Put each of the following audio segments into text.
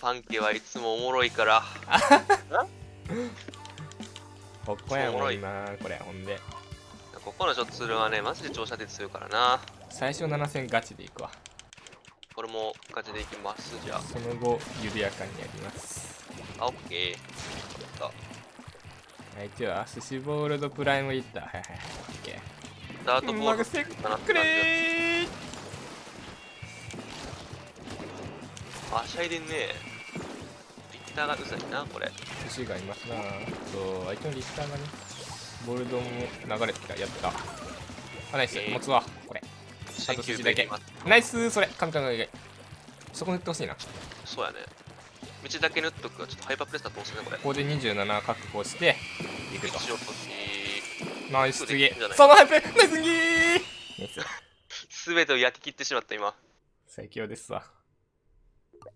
パンケはいつもおもろいから。ここやもんなこれほんで。ここのショッツルはね、マジで調子当て強いからな。最初7戦ガチでいくわ。これもガチでいきます。じゃあ、その後緩やかにやります。あ、オッケー。あ相手は寿司ボールドプライムいったはいはいはいオッケー。ダートボール。かなって感じはしゃいでんね。リッターがうざいな、これ。寿司がいますな。そう相手のリスターがねボルドも流れてきた。やった。あナイス。えー。持つわ。これ。あと寿司だけ。ナイス。それ。カミカミが意外そこ塗ってほしいな。こそうやね。道だけ塗っとくちょっとハイパープレスだと思うんですね、これ。こで27確保していくと。ナイス。次。そのハイプナイス。ギーナイス。すべてを焼き切ってしまった、今。最強ですわ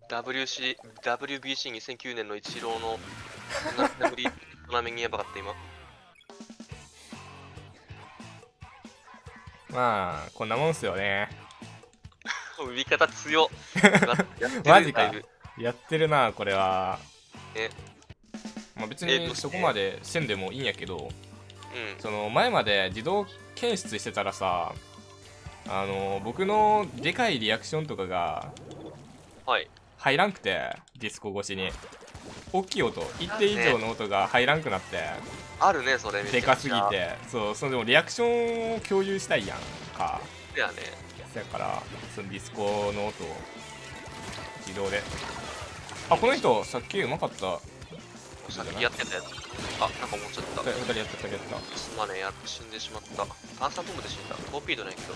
WC、WBC2009 年のイチローのナブリトーナメントやばかった、今。まあこんなもんすよね。味方強 マジか。やってるなこれは。え。まあ、別にそこまでせんでもいいんやけどうん。その前まで自動検出してたらさあの僕のでかいリアクションとかがはい。入らんくてディスコ越しに大きい音一定以上の音が入らんくなってあるね、それで。かすぎ。てそうそのでもリアクションを共有したいやんかだよね。そやからそのディスコの音を自動であこの人さっきうまかったさっきやってたやつ。あ、なんか思っちゃった。2人やった2人やったすまねえ、や死んでしまった。炭酸ボムで死んだ。トーピードないけど。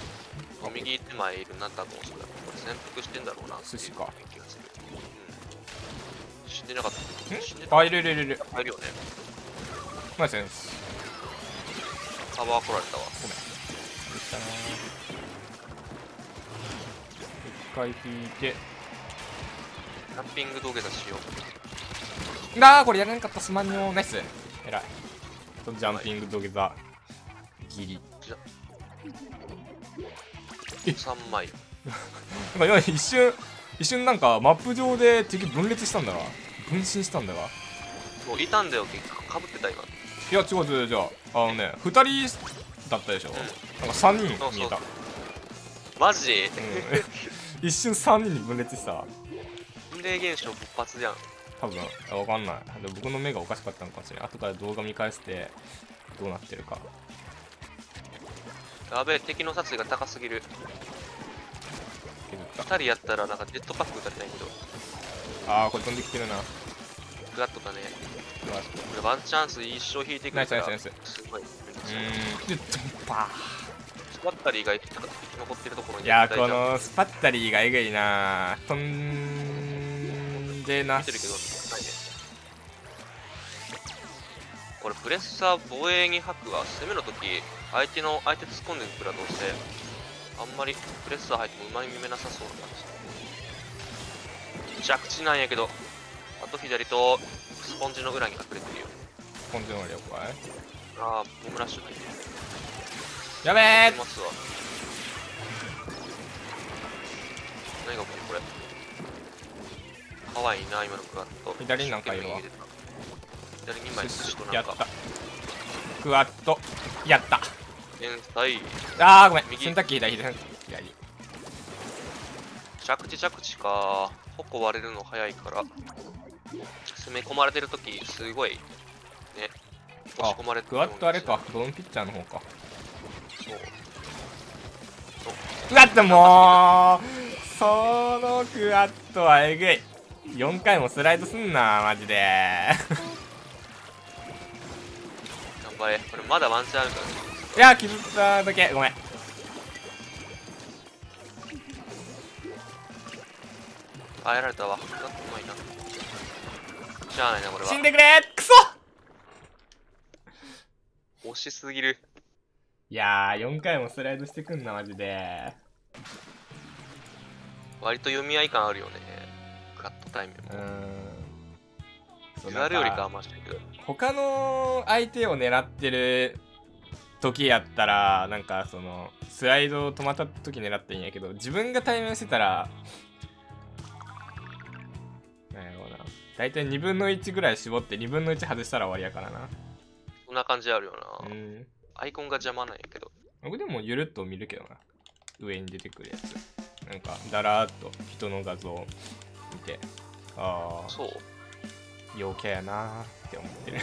右手前いるなったと思うんですけど、これ潜伏してんだろうな。寿司か気がする。うん。死んでなかった。ん？死んでた。あいるいるいるいる入るよね。ナイスナイスカバー来られたわ。ごめんでしたな一回引いてキャンピング土下座しよう。あーこれやらなかったすまんよナイスえらいジャンピング土下座ギリ3枚。今一瞬一瞬なんかマップ上で敵分裂したんだわ分身したんだわもういたんだよ、結構。かぶってた今。いや違う違う違う。あのね2人だったでしょ、なんか3人見えた。そうマジ？うん。一瞬3人に分裂した。わ心霊現象勃発じゃん。多分。あわかんない。でも僕の目がおかしかったのかもしれない。後から動画見返してどうなってるかやべえ、敵の殺意が高すぎる。削った2人やったらなんかジェットパック打たれたいけど、あーこれ飛んできてるな。フラットだね。これワンチャンス一生引いてくナイるから、スナイスナイス。すごい。うーん。でパスパッタリーが残ってるところにーいやこのスパッタリーがえぐいな飛んでな見てるけど、これプレッサー防衛に吐くは攻めの時相手の相手突っ込んでくるらどうしてあんまりプレッサー入ってもうまみ見めなさそうな感じ。着地なんやけどあと左とスポンジの裏に隠れてるよ。ポンジの了解ああボムラッシュだね。やべえ出ますわ。何が起きる？これ。かわいいな今のクワット左になんかいるわ左に枚寿司となんかやった。クワッとやった。天才。あーごめん。右。洗濯機左左。左着地着地か。矛割れるの早いから。攻め込まれてるときすごい。ね。押し込まれてクワッとあれか。ドンピッチャーの方か。そう。クワッともうそのクワッとはえぐい。4回もスライドすんなマジで頑張れこれまだワンチャンあるから。ねいや傷っただけ。ごめん。あやられたわ。クワッとうまいな。しゃあないなこれは。死んでくれ。クソ押しすぎる。いやー4回もスライドしてくんなマジで。割と読み合い感あるよね。クワットタイムも。うーん。やるよりかはなんマシだけど他の相手を狙ってる時やったらなんかそのスライド止まった時狙っていいんやけど自分が対面してたらなんやろろうな。大体2分の1ぐらい絞って2分の1外したら終わりやからな。そんな感じあるよな。うん。アイコンが邪魔なんやけど。僕でもゆるっと見るけどな。上に出てくるやつ。なんかだらーっと人の画像見て。ああそう。陽キャやなーって思ってる。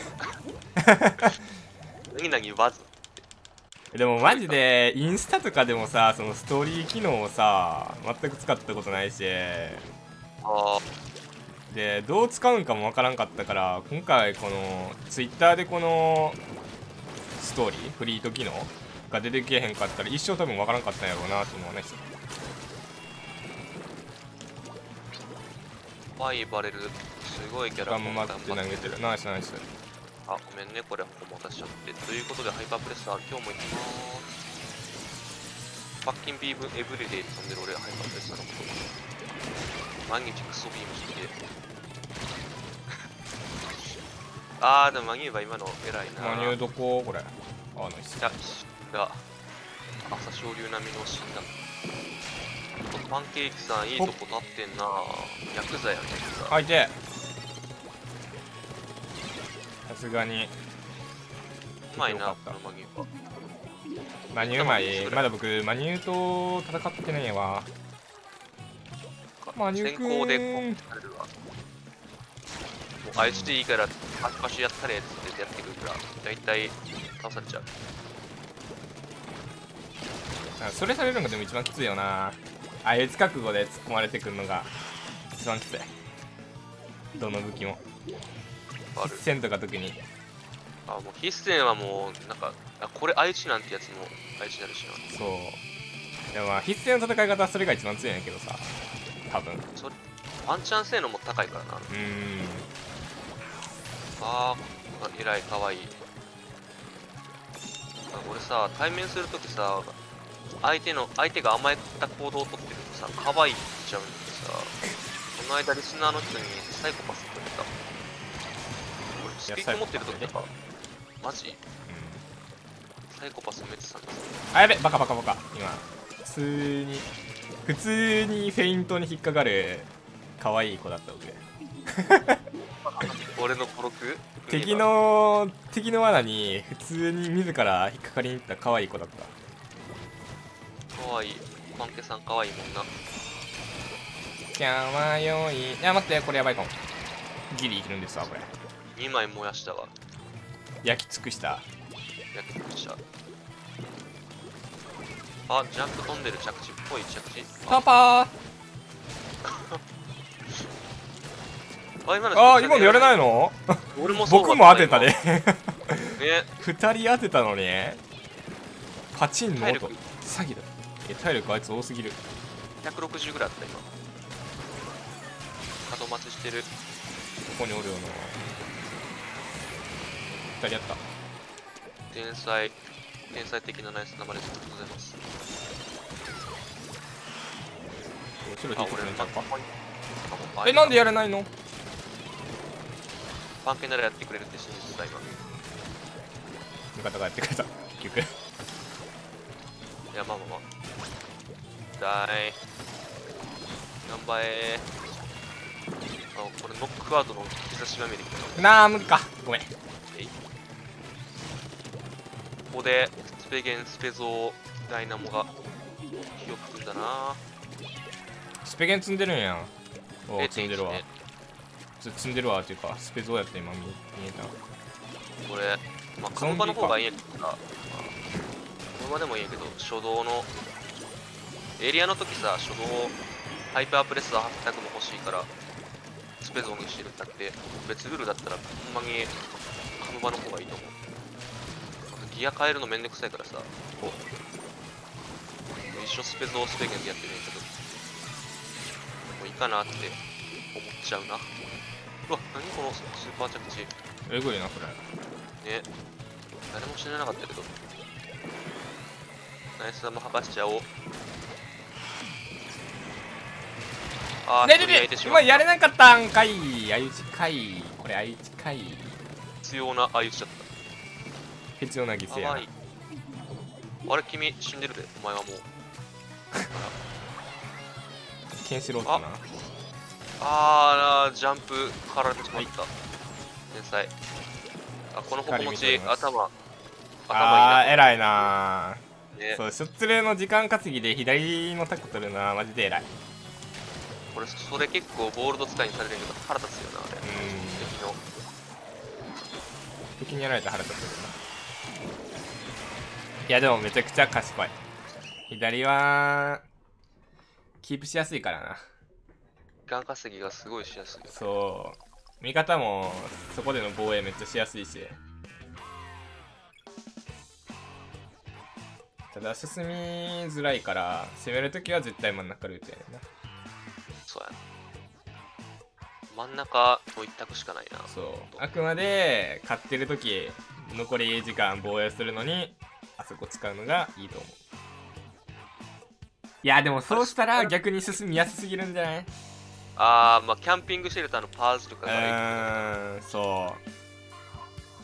何々バズ？でもマジでインスタとかでもさそのストーリー機能をさ全く使ったことないし。あでどう使うんかもわからんかったから今回このツイッターでこのストーリーフリート機能が出てけえへんかったら一生多分わからんかったんやろうなと思うね。あ、ファイバレル、すごいキャラ頑張って投げてるナイスナイスあ、ごめんね、これ、ここ持たしちゃって。ということで、ハイパープレッサー、今日も行きます。パッキンビームエブリデイで飛んでる俺、ハイパープレッサーのこと。毎日クソビーム引いて。あー、でもマニューバー今の偉いな。マニューどこ？これあナイスいや、が、朝青龍並みの診断。パンケーキさん、いいとこ立ってんな。ヤクザやねんさ。あいてさすがに。うまいな、よかった。このマニュー。バー。マニューうまい。まだ僕マニューと戦ってないわ。マニューくん先行でこうされるわ。もうあいつでいいからパシパシやったれっつってやってくるから大体倒されちゃう。あそれされるのがでも一番きついよな。あいつ覚悟で突っ込まれてくるのが一番きつい。どの武器もある。とか特に。あもう必戦はもうなんかあこれ愛知なんてやつも愛知になるしなそう。でもまあ必戦の戦い方はそれが一番強いんやけどさ。多分。うそれワンチャン性能も高いからな。ーん。あーあ偉いかわい。いあ俺さ対面するときさ相手の相手が甘えた行動をとってるとさ可愛いって言っちゃうんだけどさこの間リスナーの人にサイコパススピーク持ってるときとかマジ？サイコパスめっちゃさんですあやべバカバカバカ。今。普通に。普通にフェイントに引っかかる可愛い子だった僕 俺の孤独？敵の敵の罠に普通に自ら引っかかりに行った可愛い子だった。かわい。いパンケさんかわいいもんな。キャワヨイい。や待ってこれやばいかも。ギリいけるんですわこれ2枚燃やしたわ。焼き尽くした。焼きました。あジャンプ飛んでる着地っぽい着地。パパー。あ今のあー今のやれないの？俺も僕も当てたね。今。ね。二人当てたのにパチンの音。詐欺だ。え体力あいつ多すぎる。160ぐらいあった今。角待ちしてる。ここにおるよな二人やった。天才天才的なナイス生レスありがとうございます。後ろあ俺引いてくれんちゃうかあえなんでやれないの？パンケならやってくれるって信じてた今。味方がやってくれた。結局。いやまあまあまあ。だい頑張れあこれノックアウトの兆しが見えてきた。ななあ無理か。ごめんここでスペゲンスペゾーダイナモが火を吹くんだな。スペゲン積んでるんやおえ積んでるわ。積んでるわっていうかスペゾーやった今見見えた。これまあカノバの方がいいんやけどさカノバでもいいんやけど初動のエリアの時さ初動ハイパープレスは800も欲しいからスペゾーにしてるんだって。別ルールだったらほんまにカノバの方がいいと思うギア変えるのめんどくさいからさ。一緒スペゾースペゲンでやってるんやけど。もういいかなって思っちゃうな。う。わ何このスーパー着地。えぐいなこれ。ね。誰も死ななかったけど。ナイス玉剥がしちゃおう。あーねねやれなかったんかい。相打ちかい。これ相打ちかい。必要なあゆしちゃっ必要な犠牲やあれ君死んでるで。お前はもう。ケンシロウかな。あ。ージャンプかられてしまった、天才。あこのほこ持ち頭。頭いいな。偉いなね。そうしょっつるの時間稼ぎで左のタコ取るのはマジで偉い。これそれ結構ボールド使いにされるけど腹立つよなあれ。うん。敵の。敵にやられたら腹立つけどないやでもめちゃくちゃ賢い。左はキープしやすいからな。時間稼ぎがすごいしやすいよ。そう。味方もそこでの防衛めっちゃしやすいし。ただ進みづらいから攻めるときは絶対真ん中ルートやねんな。そうやな。真ん中の一択しかないな。そう。あくまで勝ってるとき残り時間防衛するのにあそこ使うのがいいと思う。いやでもそうしたら逆に進みやすすぎるんじゃない？あーまあキャンピングシェルターのパーズとうかがいいーんそ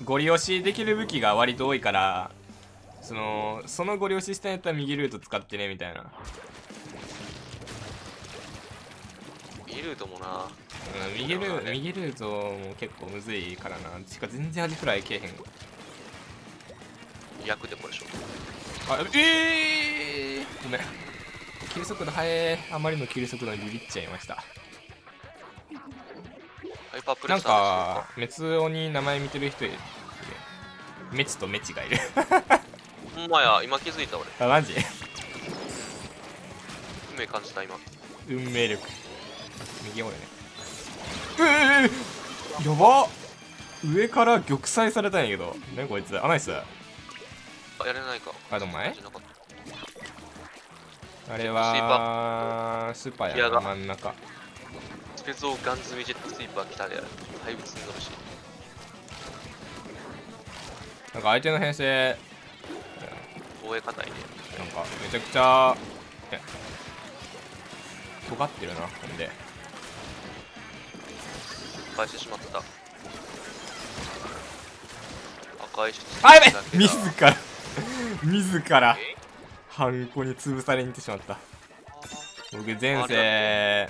う。ゴリ押しできる武器が割と多いからそのそのゴリ押ししたんやったら右ルート使ってねみたいな、ミルートもな。うん、右ルー右ルートも結構むずいからな。しか全然アジフライけえへん役でこれでしょ。あえー、ごめん。急速度速えあまりの急速度にビビっちゃいました。なんかメツオに名前見てる人いる。メチとメチがいる。ほんまや今気づいた俺。あマジ？運命感じた今。運命力。右俺ね。うえー、やば上から玉砕されたんやけど。何こいつあナイスあやれないか。ああれはスーパー。やな真ん中。スペゾーガンズミジェットスイーパー来たで怪物に乗るしなんか相手の編成防衛硬いねなんかめちゃくちゃえ尖ってるなほんで。返してしまった。赤いしあやべ自ら自らハンコに潰されに行ってしまった。僕前世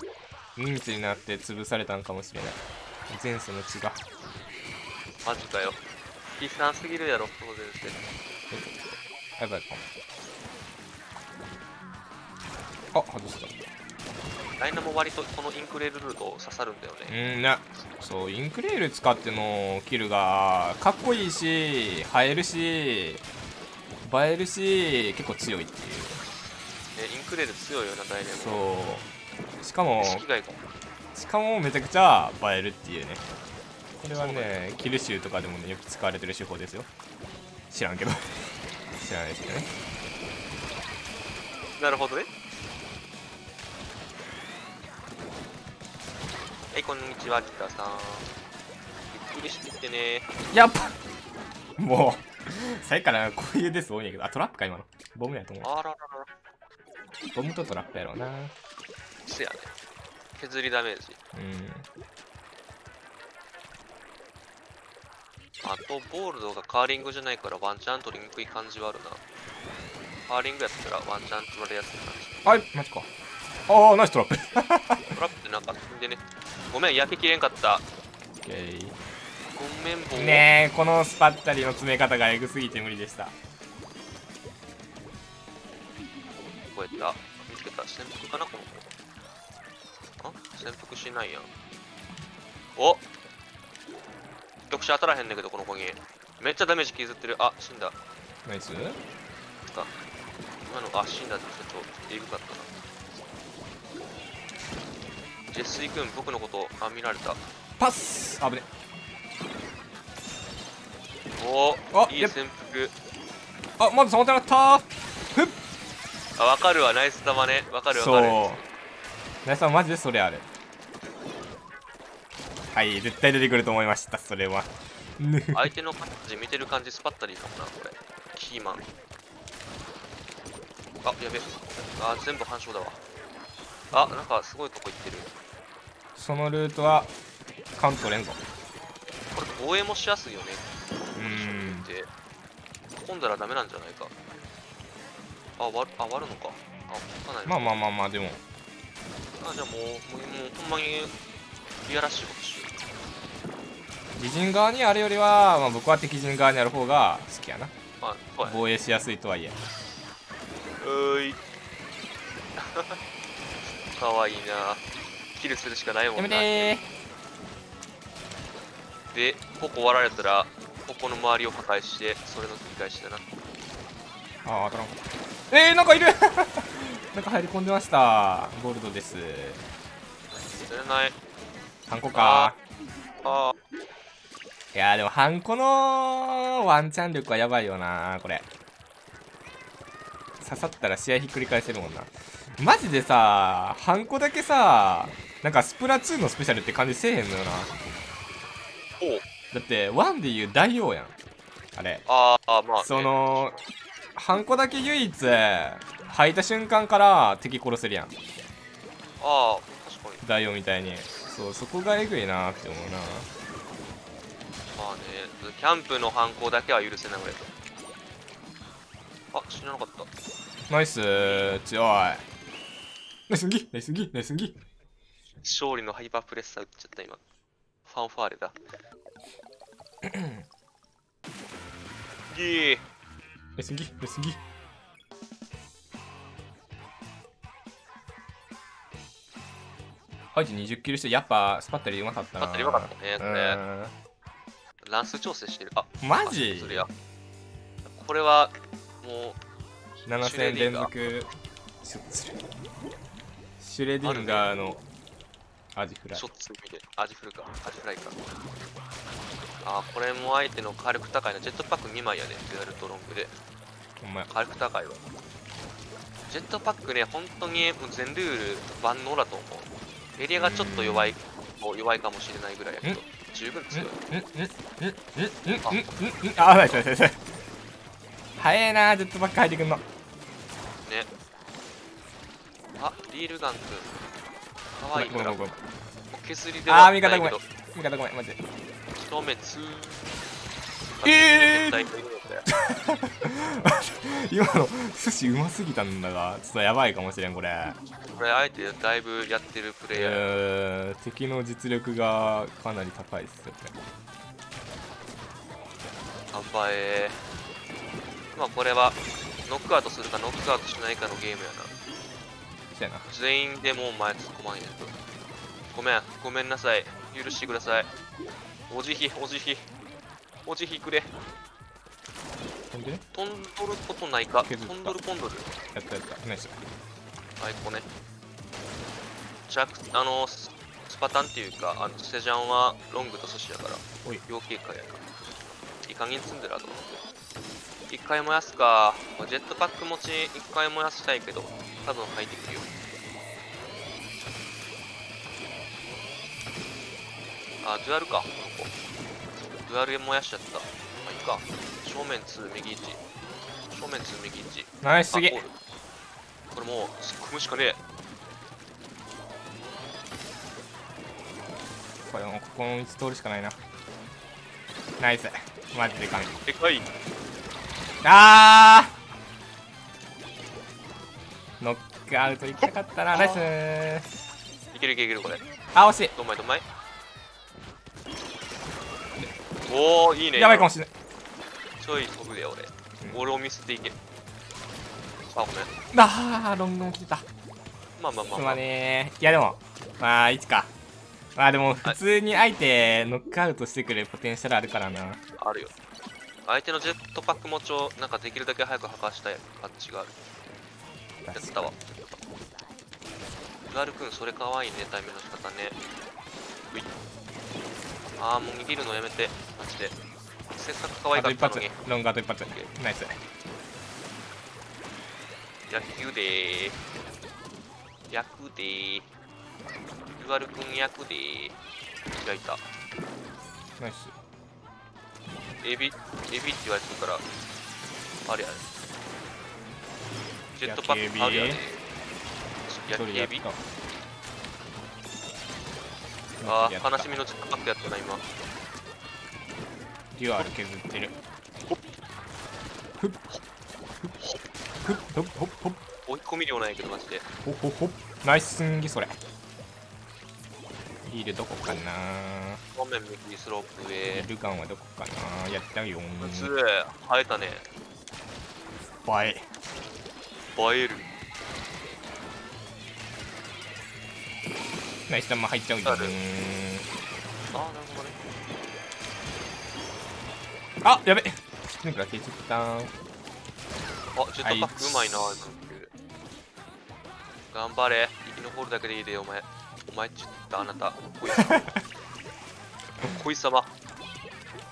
ミンチになって潰されたんかもしれない。前世の血が。マジかよ。悲惨すぎるやろこの前世。やばいかもあ外した。ダイナも割とこのインクレールルート刺さるんだよね。うんな。そうインクレール使ってのキルがかっこいいし映えるし映えるし結構強いっていう。ねインクレール強いよなダイナもそう。しかもしかもめちゃくちゃ映えるっていうね。これはねキル集とかでもねよく使われてる手法ですよ。知らんけど。知らないですけどね。なるほどね。はいこんにちは北さん。ゆっくりしてってね。やっぱもうさっきからこういうデス多いんやけど。あトラップか今の。ボムやと思う。あららら。らボムとトラップやろうな。せやね。削りダメージ。うん。あとボールドがカーリングじゃないからワンチャン取りにくい感じはあるな。カーリングやったらワンチャン取られやすい感じ。はいマジか。ああナイストラップ。トラップってなんかんでね。ごめん焼けきれんかった。オッケーごめん棒。ねえこのスパッタリの詰め方がエグすぎて無理でした。こうやった。見つけた。潜伏かなこの子。あ？潜伏しないやん。お？読者当たらへんねんけどこの子に。めっちゃダメージ削ってる。あ死んだ。ナイス。か今のあ死んだってちょっとエグかったな。ジェスイ君僕のことあ見られた。パス！危ねおいい潜伏。あまだ触ってなかった。ふっ。あわかるわ。ナイス玉ね。わかるわそうかる。ナイスさんマジでそれあるはい絶対出てくると思いましたそれは。ぬ 相手の感じ見てる感じスパッタリーかもなこれ。キーマン。あやべあ全部反証だわ。あなんかすごいとこ行ってる。そのルートはカウント連続これ防衛もしやすいよね飛んだらダメなんじゃないか。あ割るあ割るのか。あかない。まあまあまあまあでも。あじゃあもうもうほんまにいやらしいことしよ自陣側にあるよりは、まあ、僕は敵陣側にある方が好きやな。うまあ防衛しやすいとはいえ。うーい。かわいいな。キルするしかないもやめんなてでここ割られたらここの周りを破壊してそれの繰り返しだな。ーああ当たらんえー、なんかいる。なんか入り込んでました。ゴールドです。釣れない。ハンコか。あいやーでもハンコのワンチャン力はやばいよなこれ。刺さったら試合ひっくり返せるもんな。マジでさハンコだけさなんかスプラトゥーンのスペシャルって感じせえへんのよな。おうだって1でいう大王やん。あれ。ああまあ、ね、そのハンコだけ唯一吐いた瞬間から敵殺せるやん。ああ確かに。大王みたいに。そうそこがえぐいなって思うな。まあねキャンプの犯行だけは許せない俺あ死ななかった。ナイス強い。ナイスギナイスギナイスギ。勝利のハイパープレッサー打っちゃった今。ファンファーレだギーナイスギナイスギハイジ20キルしてやっぱスパッタリうまかったな。スパッタリうまかったねこれ。う乱数調整してる。あんマジ？それや。これはも7戦連続。シュシュレディンガーのアジフライ。うショッツ見て。アジフライか。アジフライかあこれも相手の火力高いな。ジェットパック2枚やね。デュアルトロングで。ほんまや。火力高いわ。ジェットパックね本当にもう全ルール万能だと思う。エリアがちょっと弱い弱いかもしれないぐらいやけど。十分強い。うんうんうんうんうんうんうんあナイスナイスナイス早えなジェットパック入ってくんの。ね。あリールガンくんかわいいから削りであーはない味方ごめん。味方ごめんマジで正面ツーえー。大体いるんだよ今の寿司うますぎたんだが。ちょっとやばいかもしれんこれ。これあえてだいぶやってるプレイヤー。えー敵の実力がかなり高いですよこ頑張れまあこれはノックアウトするかノックアウトしないかのゲームやな。やな。全員でもう前突っ込まんやとごめんごめんなさい。許してくださいお慈悲お慈悲お慈悲くれ。ほんで飛んどることないか？飛んどる飛んどるやったやった。ナイス。あいこね。着あのススパタンっていうかあのセジャンはロングと寿司やから要警戒やないい加減積んでるあと思って一回燃やすか。ジェットパック持ち一回燃やしたいけど多分入ってくるよ。あデュアルか。ここデュアル燃やしちゃった。まあいいか。正面2右1正面2右1ナイスすぎこれもう突っ込むしかねえ。これもうここの道通るしかないな。ナイス。マジで神でかい。あー！ノックアウトいきたかったな。ナイスいけるいけるいけるこれ。あ惜しどんまいどんまいおおいいね。いやばいかもしれない。ちょい飛ぶで俺、俺を見せていけ。あごめん。あーロングも来た。まあまあまあ、すまねー。いやでもまあ1か。まあでも普通に相手ノックアウトしてくれるポテンシャルあるからな。あるよ。相手のジェットパック持ちをなんかできるだけ早く破壊したい。感じがある。やったわ。ガールくんそれかわいいね。タイムの仕方ね。ういあーもう逃げるのやめて。マジで。せっかったのに。ロングあと一発。ナイス。焼くでー。焼くでー。ルワルくん焼くでー。焼いた。ナイス。エビエビって言われてるからあれやね。ジェットパックあるやね。焼きエビあやったー悲しみのジェットパックやったな今。デュアル削ってる。ふっ。ふっ。ふっ。ほっ。ほっ。ほっ。追い込み量ないけどマジで。ほっ。ほっ。ほっ。ナイスすんぎそれヒールどこかな画面右スロープ上ルガンはどこかなやっ。ちゃうよ普通生えたね映え映えるナイス玉入っちゃうよあるあーなる。ほどねあやべ。なんか消えちゃった。あジェットパックうまいな頑張れ。生き残るだけでいいでお前。お前ちょっとあなた。恋様恋様。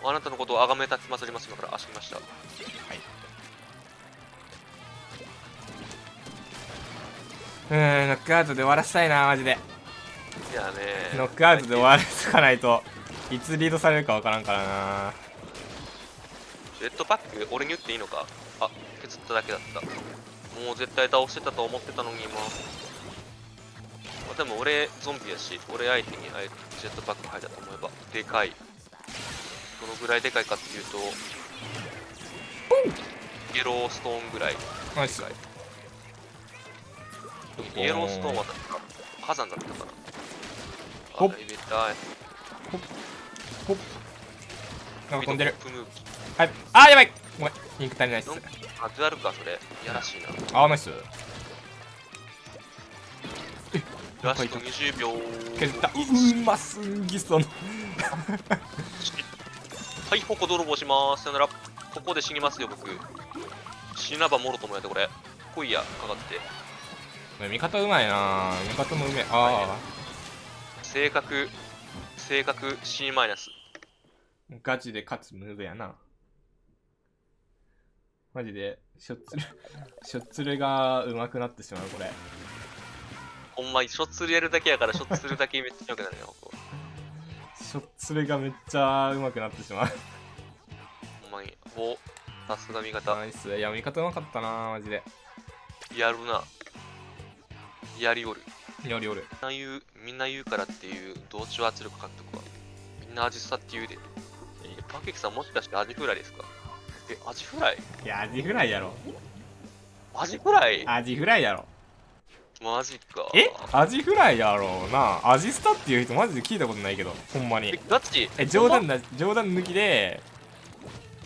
あなたのことを崇め立ちまつります今から足しました。うーんノックアウトで終わらせたいなマジでノックアウトで終わらせかないといつリードされるかわからんからな。ジェットパック俺に言っていいのか？あ削っただけだった。もう絶対倒してたと思ってたのに今。まあでも俺ゾンビやし俺相手にあえてジェットパック入ったと思えばでかい。どのぐらいでかいかっていうとイエローストーンぐらいナイスイエローストーンは火山だったかなほっあ入れたい。ほっなんか飛んでる。はい。あーやばい。ごめん。リンク足りないっす。ーあデュアルかそれ。やらしいな。あーナイス。ラスト20秒。削った。ううますんぎその。はい、矛泥棒します。さよなら。ここで死にますよ、僕。死なばもろともやで、これ。来いや、かかって。味方うまいな。味方もうめえ。あ性格、性格 C マイナス。あガチで勝つムーブやなマジでしょっつる しょっつるが上手くなってしまうこれほんまに、ショッツルやるだけやから、ショッツルだけめっちゃ良くなるよ、ここしょっつるがめっちゃ上手くなってしまうほんまに。お、さすが味方。ナイスいや味方うまかったなマジでやるな。やりおる。よりおる。みんな言う、みんな言うからっていう同調圧力獲得は。みんなアジスタって言うで。えパンケーキさんもしかしてアジフライですか？え、アジフライ？いやアジフライやろ。アジフライ？アジフライやろ。マジか。え？アジフライやろうな。アジスタっていう人マジで聞いたことないけどほんまえにガチ？え冗談だ冗談抜きで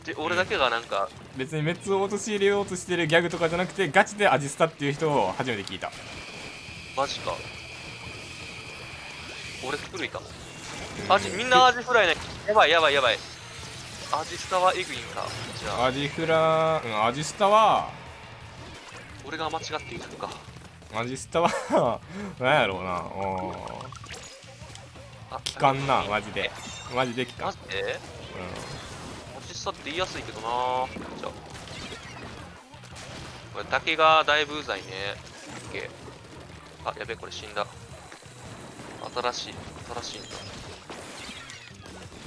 で俺だけがなんか別にメッツを陥れようとしてるギャグとかじゃなくてガチでアジスタっていう人を初めて聞いたマジか。俺古いか。もアジみんなアジフライね。やばいやばいやばい。アジスタはエグいんか。じゃあ。アジフラうんアジスタは俺が間違っていたのか。アジスタは なんやろうな。おあ効かんなマジで。マジで効かん。マジで？アジスタって言いやすいけどな。じゃあ。これ竹がだいぶうざいね。オッケーあやべこれ死んだ。新しい新しいんだ。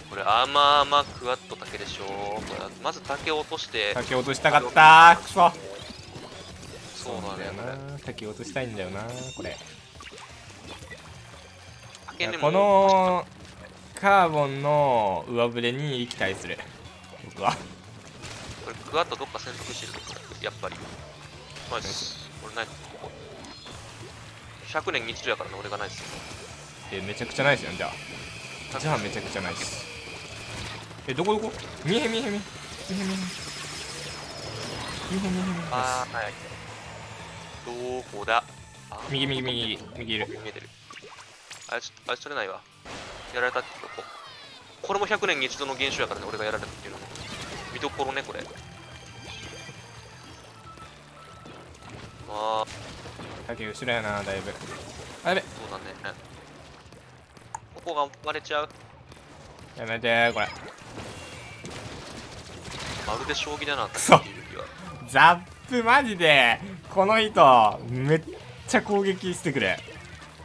これアーマーマクワット竹でしょこれまず竹を落として。竹落としたかった。くそそうだねよな。竹落としたいんだよなこれ。竹ねこのカーボンの上振れに期待する。僕は。これクワットどっか選択してるとこやっぱり。ナイス。これナイス100年に一度やからね俺がナイスえめちゃくちゃナイスやんじゃあ。じゃあめちゃくちゃナイスえどこどこ見え見え見え見え見え見え見え見えあーはい。どこだ？右右右。右いる。見えてる。あいつあいつ取れないわ。やられたってとここれも100年に一度の現象やからね俺がやられたっていうのも。見どころねこれ。ああ竹後ろやなだいぶ。あやべそうだね。ここが割れちゃう？やめてこれ。まるで将棋だなってそいうザップマジでこの人めっちゃ攻撃してくれ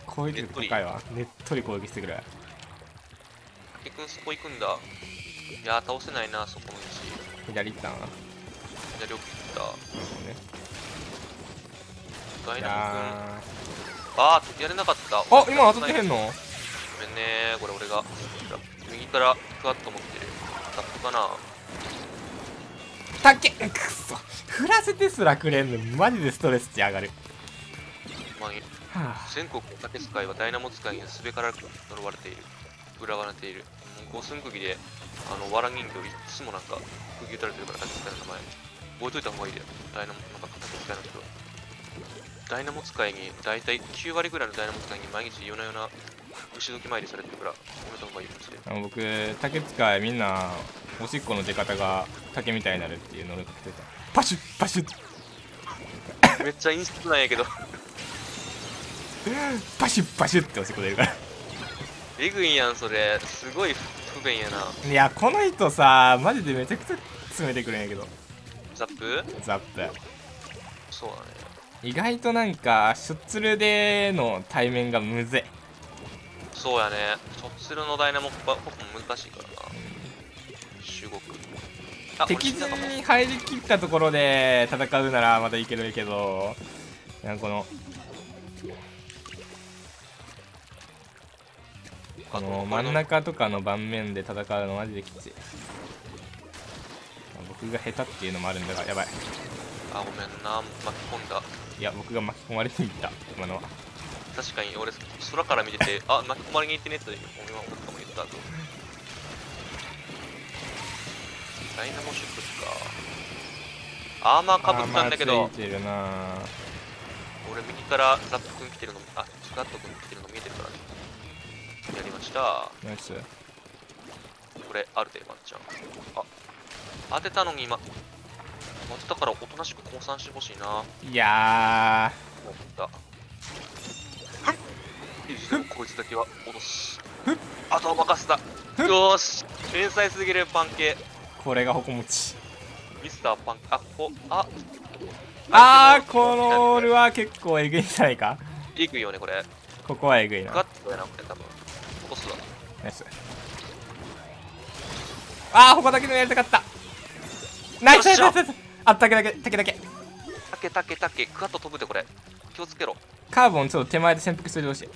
攻撃力高いわ。ねっとり。攻撃してくれ竹くんそこ行くんだ。いやー倒せないなそこの石左行ったな左奥行ったダイナモくんやあーやれなかった。ーあ今当たってへんの？ごめんね。これ俺が。右からクワッと持ってる。タップかな。たけくそ。振らせてすらくれんのマジでストレス値上がる。まあ全国の竹使いはダイナモ使いにすべからく呪われている。裏われている。五寸釘であの藁人形いつもなんか釘打たれてるから竹使いの名前。覚えといた方がいいで。ダイナモなんか竹使いの人はダイナモ使いに大体9割ぐらいのダイナモ使いに毎日夜な夜な牛時参りされてるから覚えた方がいいかもしれんあの僕竹使いみんなおしっこの出方が竹みたいになるっていうのをかけてた。パシュッパシュッ。めっちゃインストなんやけど。パシュッパシュッっておしっこ出るから。えぐいんやんそれ。すごい不便やな。いやこの人さマジでめちゃくちゃ詰めてくるんやけど。ザップ？ザップ。そうだね意外となんかシュッツルでの対面がむずい。そうやね。チョッツルのダイナモはほぼ難しいからな。中国。あ敵陣に入りきったところで戦うならまだいけるけど。なんかこのこの真ん中とかの盤面で戦うのマジできつい。僕が下手っていうのもあるんだがやばい。あごめんな。巻き込んだいや僕が巻き込まれていった。今のは。確かに俺空から見ててあ巻き込まれに行ってねって俺は思ったもん言った後。ダイナモシュップか。アーマーかぶったんだけど。俺右からザップ君来てるのあスカット君来てるの見えてるからね。やりました。ナイス。これあるでワンちゃんあ当てたのに今たからおとなしく降参してほしいな。思いやった。いずれもこいつだけは脅す。あとは任せた。よーし。天才すぎるパン系ー。これが矛持ち。ミスターパンあこああーこのオールは結構えぐいんじゃないか？いくよねこれ。ここはえぐいな。ガットやなこれ多分。ボスだナイス。あーここだけでもやりたかった。ナイスナイスナイスあったけだけ竹だけ。タケタケタケガット飛ぶでこれ。気をつけろ。カーボンちょっと手前で潜伏してほしい。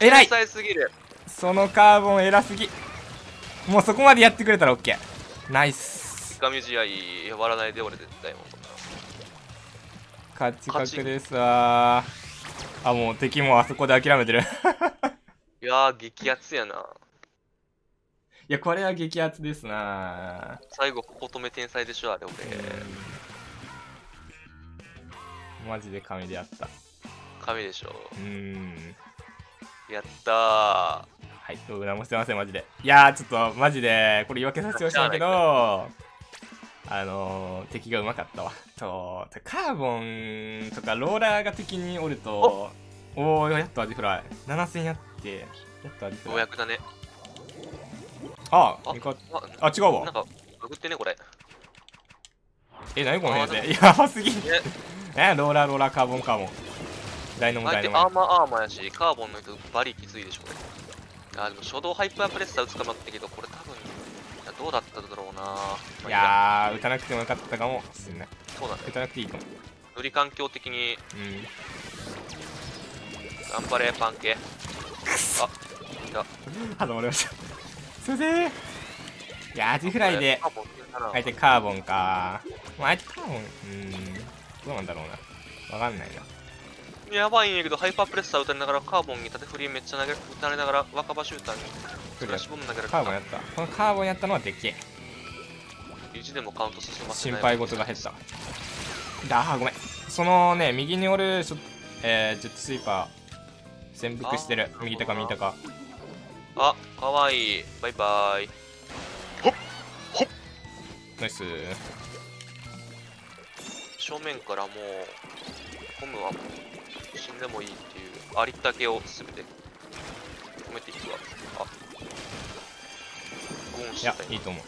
偉い。すぎる。そのカーボン偉すぎ。もうそこまでやってくれたら OK ナイス。神試合割らないで俺絶対もう。勝ち確ですわ。あもう敵もあそこで諦めてる。いやー激アツやないやこれは激アツですな。最後ここ止め天才でしょあれ俺。マジで神でやった。神でしょ。うーん。やったー。はい、どう何もしてません、マジで。いやー、ちょっと、マジで、これ言い訳させてほしいんだけど、あのー、敵がうまかったわ。そう、カーボンとかローラーが敵におると、おおー、やっとアジフライ。7000やって、やっとアジフライ。ようやくだねあ、あああ、違うわ。なんかバグってねこれえ、何このあ辺で。やばすぎえ、ローラー、ローラー、カーボン、カーボン。ダイナモ、ダイナモ。相手アーマーアーマーやしカーボンの人バリきついでしょあでも初動ハイパープレッサー打つかもったけどこれ多分どうだっただろうな、まあいやー、打たなくてもよかったかもしんない。そうだね打たなくていいかも。より環境的にうん。頑張れパンケあいた 挟まれました。すいや、アジフライで相手カーボンか。まあ、相手カーボン、うーん、どうなんだろうな。わかんないな。やばいんやけどハイパープレッサー打たれながらカーボンに縦振りめっちゃ投げ打たれながら若葉シューターにフラッシュボム投げられカーボンやった。このカーボンやったのはでっけえ。意地でもカウント進ませない心配事が減った。だあ、ごめん。そのね、右におるえー、ジェットスイーパー、潜伏してる右高右高。あかわいい。バイバイ。ナイス。正面からもうコムはもう死んでもいいっていうありったけを全て止めていくわ。あ。ゴーンしいやた、いいと思う。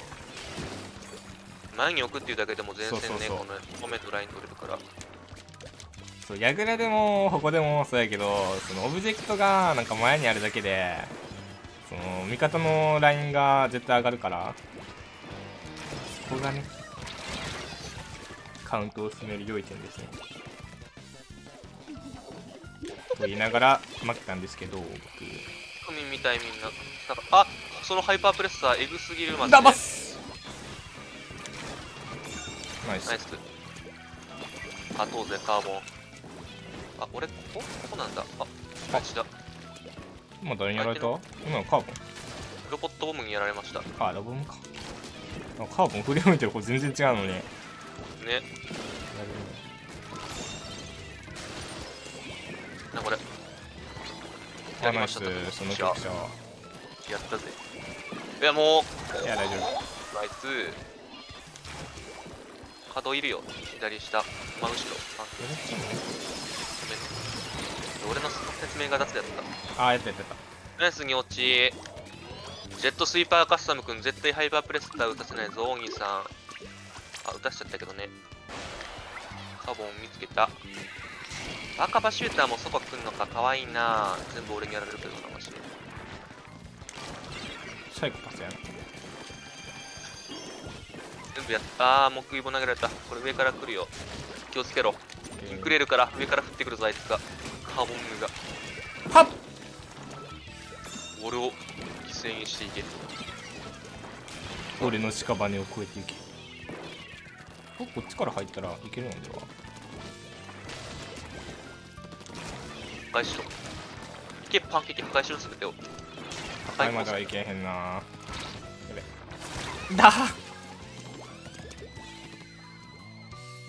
前に置くっていうだけでも前線ねこの止めとライン取れるから。そう、ヤグラでも、ここでもそうやけど、そのオブジェクトがなんか前にあるだけで、その味方のラインが絶対上がるから、そこがね、カウントを進める良い点ですね。と言いながら負けたんですけど、僕。みたいみんななんかあそのハイパープレッサーエグすぎるマジでダバスナイスナイ。ス勝とうぜカーボンあ、俺ここここなんだ。あ、大事だ。今誰にやられた？今のカーボンロボットボムにやられました。ね。あラボムかあカーボン振り向いてる方全然違うのにな、これ。やりましたその局者やったぜ。いや、もう、いや大丈ナイス。角いるよ。左下。真後ろ。あ。俺の説明が雑だった。あやったやったやっナイスに落ち。ジェットスイーパーカスタム君絶対ハイパープレスター打たせないぞ、お兄さん。あ、打たしちゃったけどね。カボン見つけた。赤バシューターもそこ来んのか、かわいいな全部俺にやられるけどな、マジで。たサイコパスやな全部やった。あー、木イボ投げられた。これ上から来るよ。気をつけろ。インクレールから上から降ってくるぞ、あいつが。カーボンヌが。はっ俺を犠牲にしていけ。俺の屍を越えていけおこっちから入ったらいけるのでは？破壊しろ。いけ、パンケーキ破壊しろ、すべてを。破はいま壊だいけへんなやべだ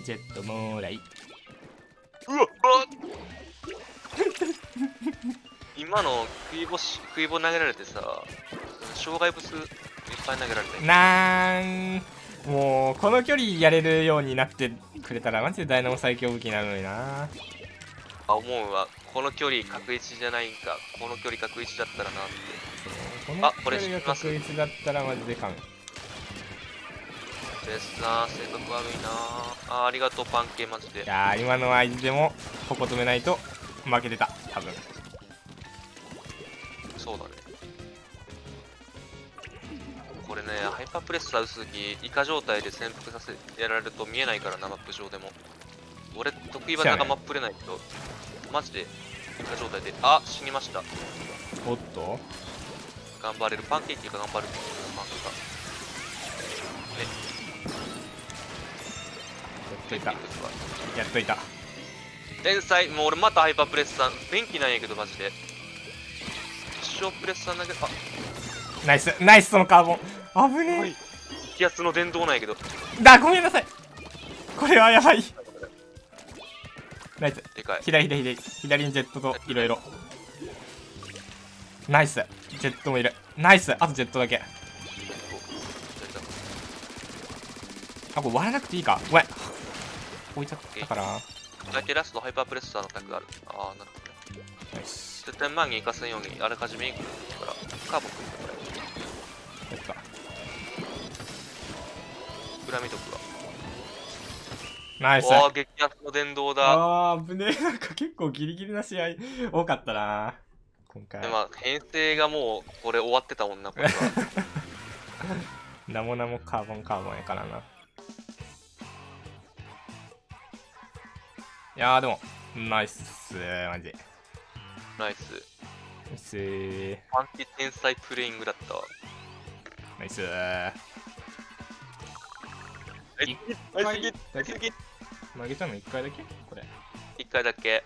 ジェットもーらいうわっ 今の食いぼし食いぼ投げられてさ障害物いっぱい投げられてなんもうこの距離やれるようになってくれたらマジでダイナモ最強武器になるのにな。あ思うわ。この距離確一じゃないんか。この距離確一だったらなって。このあこれ距離が確率だったらマジでかんです。な性格悪いなあありがとうパンケーマジで。いやー今の合図でもここ止めないと負けてた。多分。そうだね。これねハイパープレスター打つ時イカ状態で潜伏させやられると見えないからなマップ上でも。俺得意技がマップれないと。マジでイカ状態であ死にました。おっと？頑張れる。パンケーキが頑張るパンケーキが。やっといた。やっといた天才もう俺またハイパープレッサー。便器なんやけどマジで。一生プレッサー投げあ。ナイスナイスそのカーボン危ねはい。気圧の電動なんやけど。えだごめんなさい。これはやばい。ナイス。でかい。左左左。左にジェットとい。ろいろナイス。ジェットもいる。ナイス。あとジェットだけ。あこれ割らなくていいか。ごめん。置いちゃったからだけラストハイパープレッサーのタグがあるああなるほどね絶対前に行かせんようにあらかじめ行くからカーボン来るから。やった裏見とくわナイス。わあ激圧の電動だ。あー危ねえ。なんか結構ギリギリな試合多かったな。今回。でまあ編成がもうこれ終わってたもんなこれは。名も名もカーボンカーボンやからないやーでもナイスっすマジ。ナイス。ナイス。ーパンチ天才プレイングだったわ。ナイス。ーはい回はい次次投げたの1回だけ？これ。一回だけ